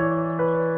Música